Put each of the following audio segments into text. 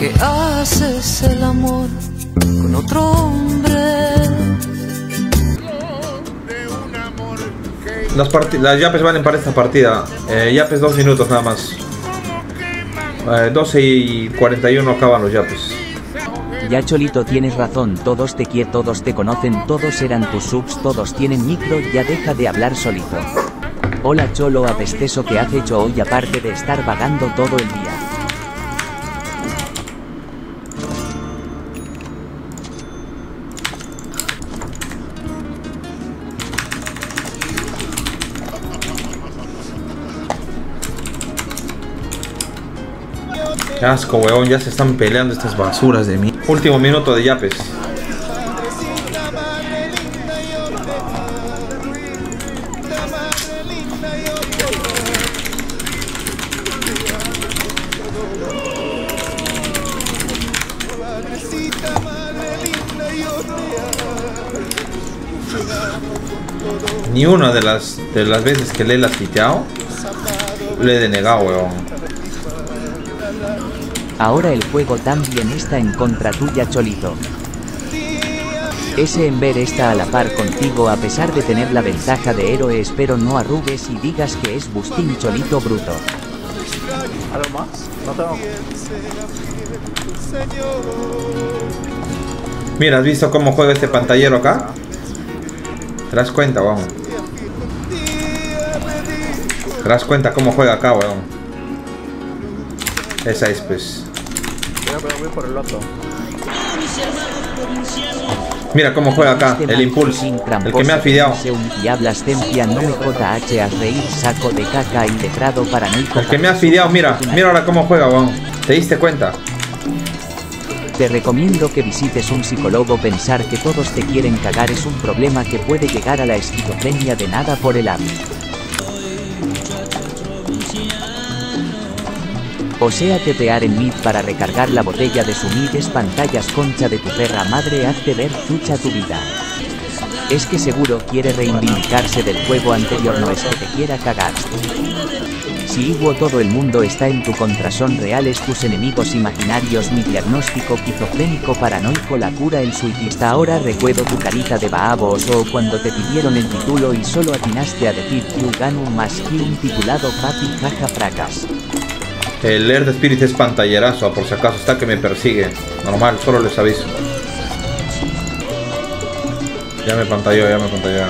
que haces el amor con otro hombre. Las, las yapes valen para esta partida. Eh, yapes dos minutos nada más. Eh, 12 y 41 acaban los yapes. Ya Cholito tienes razón, todos te quieren, todos te conocen, todos eran tus subs, todos tienen micro, ya deja de hablar solito. Hola Cholo apesteso que has hecho hoy aparte de estar vagando todo el día. Qué asco, weón. Ya se están peleando estas basuras de mí. Último minuto de yapes. Ni una de las de las veces que le he quiteado le he denegado, weón. Ahora el juego también está en contra tuya Cholito. Ese Ember está a la par contigo a pesar de tener la ventaja de héroe espero no arrugues y digas que es Bustín Cholito bruto. ¿Algo más? No tengo. Mira, ¿has visto cómo juega este pantallero acá? ¿Te das cuenta, weón? ¿Te das cuenta cómo juega acá, weón? Esa es, pues. Voy por el otro. Mira cómo juega acá, Este el impulso. El que me ha fideado. Y hablas tempia no me JH a reír saco de caca y letrado paranoico. El que me ha fideado, mira. Mira ahora cómo juega, weón. ¿Te diste cuenta? Te recomiendo que visites un psicólogo pensar que todos te quieren cagar es un problema que puede llegar a la esquizofrenia de nada por el hábito. O sea tepear en mid para recargar la botella de su mid es pantallas concha de tu perra madre hazte ver chucha tu vida. Es que seguro quiere reivindicarse del juego anterior no es que te quiera cagar. Si Iwo todo el mundo está en tu contra son reales tus enemigos imaginarios mi diagnóstico esquizofrénico paranoico la cura el suicista ahora recuerdo tu carita de baabos o cuando te pidieron el título y solo atinaste a decir gano más que un titulado papi jaja fracas. El Air de Spirit es pantallerazo, por si acaso está que me persigue. Normal, solo les aviso. Ya me pantalló, ya me pantalló.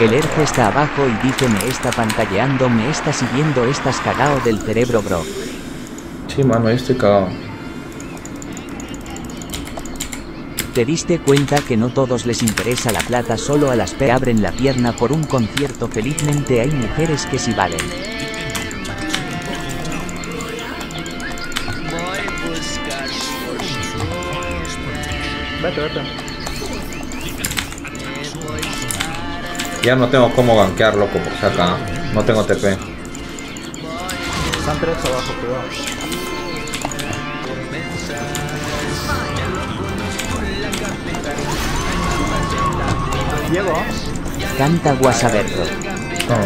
El Erge está abajo y dice me está pantalleando, me está siguiendo, estás cagado del cerebro bro. Sí, mano, ahí estoy cagado. ¿Te diste cuenta que no todos les interesa la plata, solo a las P abren la pierna por un concierto? Felizmente hay mujeres que sí valen. Vete, vete. Ya no tengo cómo gankear, loco, por si acá. No tengo TP. Están tres abajo, cuidado. Llego. Canta Guasaberto. No.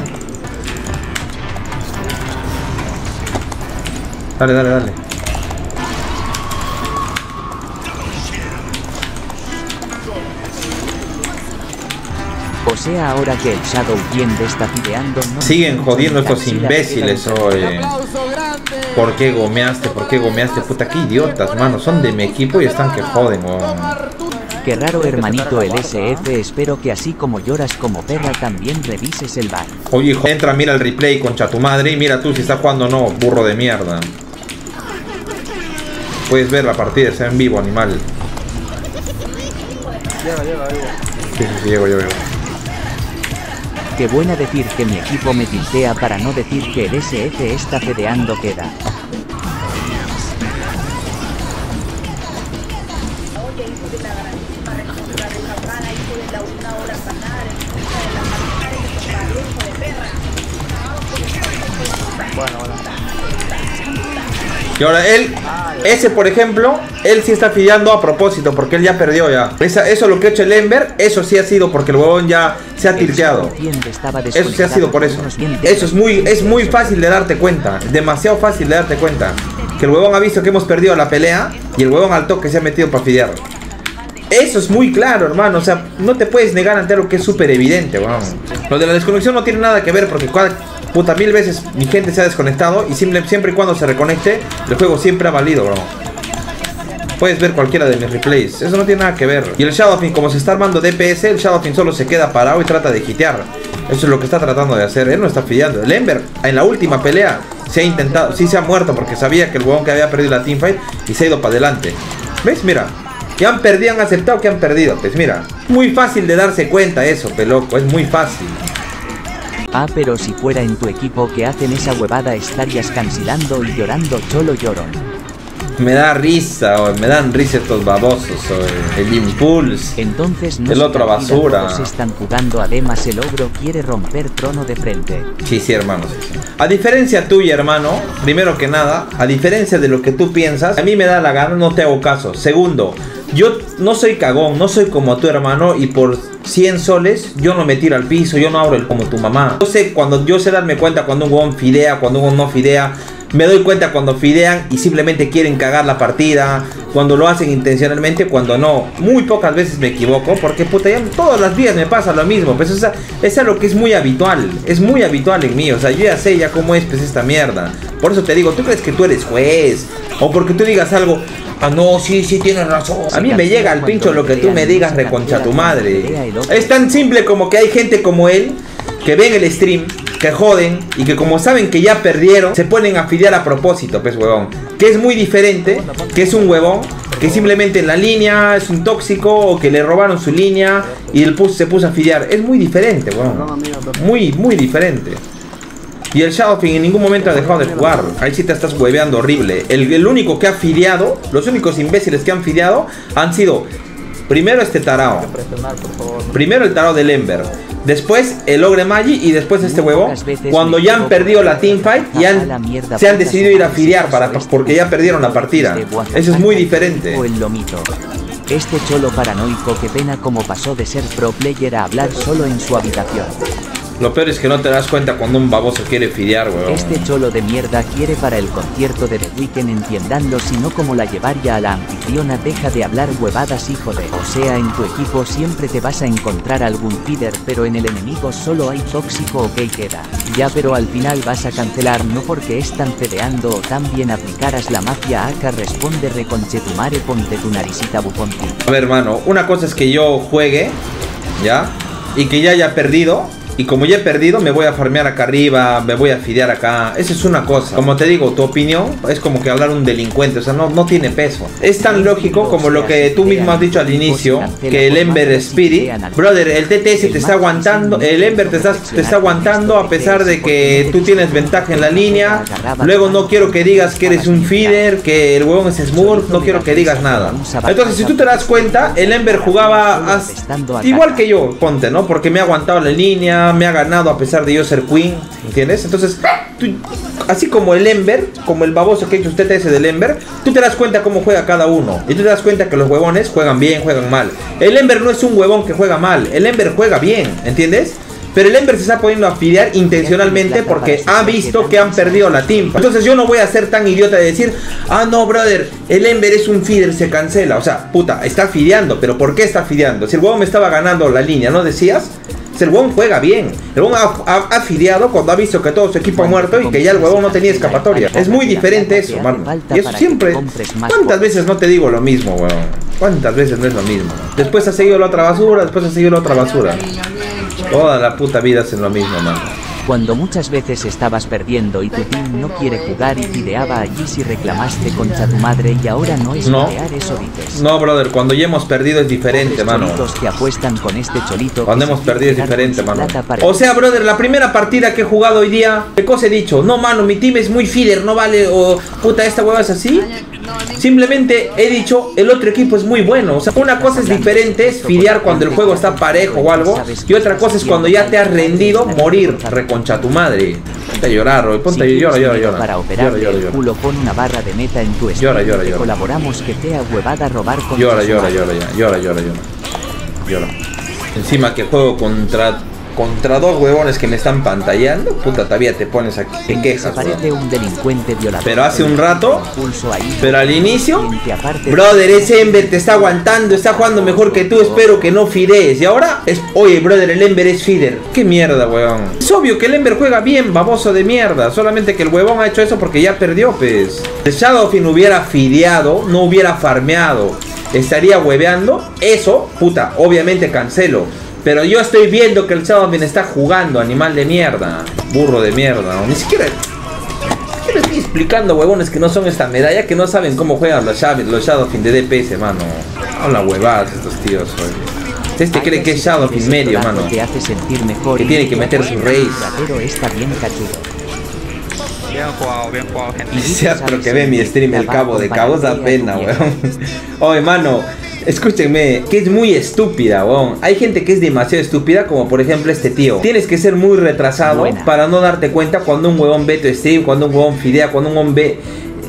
Dale, dale, dale. O sea, ahora que el Shadow Fiend está fideando, no Siguen jodiendo estos imbéciles, oye. ¿Por qué gomeaste? ¿Por qué gomeaste? Puta, qué idiotas, mano. Son de mi equipo y están que joden, weón. Qué raro hermanito el SF, espero que así como lloras como perra también revises el bar. Oye, hijo, entra, mira el replay, concha tu madre, y mira tú si está jugando o no, burro de mierda. Puedes ver la partida, está en vivo, animal. Llega, llega, llega. Sí, sí, sí, llego, llego. llego. Qué buena decir que mi equipo me tiltea para no decir que el SF está fedeando queda. Y ahora él, ese por ejemplo, él sí está fideando a propósito, porque él ya perdió ya. Esa- eso lo que ha hecho el Ember, eso sí ha sido porque el huevón ya se ha tilteado. Eso sí ha sido por eso. Eso es muy, es muy fácil de darte cuenta. Demasiado fácil de darte cuenta. Que el huevón ha visto que hemos perdido la pelea y el huevón al toque se ha metido para fidear. Eso es muy claro, hermano. O sea, no te puedes negar ante algo que es súper evidente, weón. Lo de la desconexión no tiene nada que ver porque cada puta mil veces mi gente se ha desconectado y simple- siempre y cuando se reconecte, el juego siempre ha valido, bro. Puedes ver cualquiera de mis replays. Eso no tiene nada que ver. Y el Shadowfin, como se está armando DPS, el Shadowfin solo se queda parado y trata de hitear. Eso es lo que está tratando de hacer. Él no está fideando. El Ember, en la última pelea, se ha intentado, sí se ha muerto porque sabía que el huevón que había perdido la teamfight y se ha ido para adelante. ¿Ves? Mira. Que han perdido, han aceptado que han perdido. Pues mira. Muy fácil de darse cuenta eso, peloco. Es muy fácil. Ah, pero si fuera en tu equipo que hacen esa huevada estarías cancelando y llorando cholo llorón. Me da risa, o me dan risa estos babosos. o el Impulse. Entonces no El otro basura. todos están jugando además el ogro quiere romper trono de frente. Sí, sí, hermano. sí, sí. A diferencia tuya, hermano, primero que nada, a diferencia de lo que tú piensas, a mí me da la gana, no te hago caso. Segundo, yo no soy cagón, no soy como tu hermano y por 100 soles yo no me tiro al piso, yo no abro el como tu mamá. Yo sé cuando yo sé darme cuenta cuando un huevón fidea, cuando un huevón no fidea. Me doy cuenta cuando fidean y simplemente quieren cagar la partida, cuando lo hacen intencionalmente, cuando no. Muy pocas veces me equivoco, porque puta, ya todas las días me pasa lo mismo. Pues esa, es algo que es muy habitual, es muy habitual en mí. O sea, yo ya sé ya cómo es pues esta mierda. Por eso te digo, tú crees que tú eres juez, o porque tú digas algo, ah no, sí, sí, tienes razón. A mí me llega al pincho lo que tú me digas, reconcha tu madre. Es tan simple como que hay gente como él que ven el stream, que joden y que como saben que ya perdieron, se ponen a fidear a propósito, pues huevón. Que es muy diferente, que es un huevón, que simplemente en la línea es un tóxico o que le robaron su línea y él se puso a fidear. Es muy diferente, huevón. Muy, muy diferente. Y el Shadowfin en ningún momento ha dejado de jugar. Ahí sí te estás hueveando horrible. El, el único que ha fideado, los únicos imbéciles que han fideado han sido primero este tarao. Primero el tarot del Ember, después el Ogre Magi y después este huevo. Cuando ya han perdido la teamfight y han, se han decidido ir a fidear para, este porque ya perdieron la partida. Este Eso es muy diferente. O el lomito. Este cholo paranoico que pena como pasó de ser pro player a hablar solo en su habitación. Lo peor es que no te das cuenta cuando un baboso quiere fidear, weón. Este cholo de mierda quiere para el concierto de The Weeknd entiendanlo sino como la llevaría a la anfitriona deja de hablar huevadas hijo de O sea en tu equipo siempre te vas a encontrar algún feeder pero en el enemigo solo hay tóxico ok queda. Ya pero al final vas a cancelar no porque están fedeando o también aplicaras la mafia acá responde reconchetumare ponte tu naricita bufonti. A ver, hermano, una cosa es que yo juegue, ¿ya? Y que ya haya perdido. Y como ya he perdido, me voy a farmear acá arriba, me voy a fidear acá. Esa es una cosa. Como te digo, tu opinión es como que hablar un delincuente, o sea, no, no tiene peso. Es tan lógico como lo que tú mismo has dicho al inicio, que el Ember Spirit, brother, el TTS te está aguantando, el Ember te está, te está aguantando a pesar de que tú tienes ventaja en la línea. Luego no quiero que digas que eres un feeder, que el huevón es Smurf, no quiero que digas nada. Entonces, si tú te das cuenta, el Ember jugaba igual que yo, ponte, ¿no? Porque me ha aguantado la línea, me ha ganado a pesar de yo ser Queen, ¿entiendes? Entonces, tú- así como el Ember, como el baboso que ha hecho usted TTS del Ember, tú te das cuenta cómo juega cada uno. Y tú te das cuenta que los huevones juegan bien, juegan mal. El Ember no es un huevón que juega mal, el Ember juega bien, ¿entiendes? Pero el Ember se está poniendo a fidear intencionalmente porque ha visto que han perdido la team. Entonces yo no voy a ser tan idiota de decir, ah no, brother, el Ember es un feeder, se cancela. O sea, puta, está fideando, pero ¿por qué está fideando? Si el huevón me estaba ganando la línea, ¿no decías? Si el huevón juega bien. El huevón ha, ha- ha fideado cuando ha visto que todo su equipo ha muerto y que ya el huevón no tenía escapatoria. Es muy diferente eso, mano. Y eso siempre. ¿Cuántas veces no te digo lo mismo, huevón? ¿Cuántas veces no es lo mismo? Después ha seguido la otra basura, después ha seguido la otra basura. Toda la puta vida hacen lo mismo, mano. Cuando muchas veces estabas perdiendo y tu team no quiere jugar y fideaba allí si reclamaste contra tu madre y ahora no es No. eso dices. No, brother, cuando ya hemos perdido es diferente, mano. que apuestan con este cholito Cuando hemos perdido es diferente, mano. O sea, brother, la primera partida que he jugado hoy día, ¿qué cosa he dicho? No, mano, mi team es muy feeder, no vale, o puta, esta hueva es así. Simplemente he dicho, el otro equipo es muy bueno. O sea, una cosa es diferente, es fidear cuando el juego está parejo o algo. Y otra cosa es cuando ya te has rendido, morir, reconcha tu madre. Ponte a llorar, Roy. Ponte a llorar, llora, llora. Para el llora. culo pon una barra de meta en tu Llora, llora, Te llora. Colaboramos que fea huevada robar con Llora, llora, llora. Llora, llora, llora. Llora. Encima que juego contra contra dos huevones que me están pantallando, puta, todavía te pones aquí, te quejas, parece un delincuente violador. Pero hace un rato, pero al inicio, brother, ese Ember te está aguantando, está jugando mejor que tú, espero que no fidees. Y ahora, es, oye, brother, el Ember es feeder. Qué mierda, weón. Es obvio que el Ember juega bien, baboso de mierda. Solamente que el huevón ha hecho eso porque ya perdió, pues. Si Shadowfin hubiera fideado, no hubiera farmeado, estaría hueveando, eso, puta, obviamente cancelo. Pero yo estoy viendo que el Shadowfin está jugando, animal de mierda. Burro de mierda, ¿no? Ni siquiera... ¿Qué le estoy explicando, huevones, que no son esta medalla, que no saben cómo juegan los, los Shadowfin de DPS, mano? Hablan huevadas estos tíos, oye. Este cree que es Shadowfin medio, mano. Te hace sentir mejor Que y tiene que meter su race. Pero está bien cachudo. Bien jugado, bien jugado, gente. Y sea pero que ve mi stream el cabo de cabos da pena, weón. Oye, mano, escúchenme, que es muy estúpida, weón. Hay gente que es demasiado estúpida, como por ejemplo este tío. Tienes que ser muy retrasado Buena. para no darte cuenta cuando un huevón ve tu stream, cuando un huevón fidea, cuando un huevón ve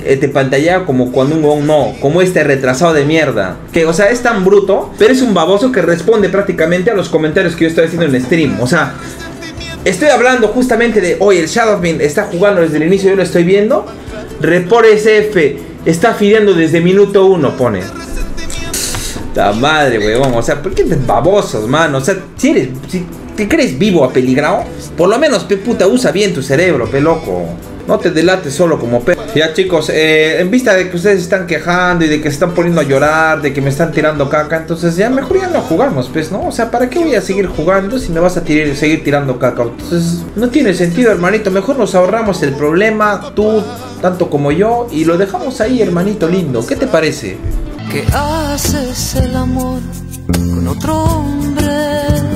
eh, te pantalla como cuando un huevón no, como este retrasado de mierda. Que, o sea, es tan bruto, pero es un baboso que responde prácticamente a los comentarios que yo estoy haciendo en stream. O sea, Estoy hablando justamente de, oye, el Shadowman está jugando desde el inicio, yo lo estoy viendo. Report SF está fideando desde minuto uno, pone. La madre, weón. O sea, ¿por qué babosos, mano? O sea, si eres, si te crees vivo a peligrado, por lo menos, pe puta, usa bien tu cerebro, pe loco. No te delates solo como pe. Ya chicos, eh, en vista de que ustedes están quejando y de que se están poniendo a llorar, de que me están tirando caca, entonces ya mejor ya no jugamos, pues, ¿no? O sea, ¿para qué voy a seguir jugando si me vas a tirar, seguir tirando caca? Entonces, no tiene sentido, hermanito. Mejor nos ahorramos el problema, tú, tanto como yo, y lo dejamos ahí, hermanito lindo. ¿Qué te parece? Que haces el amor con otro hombre.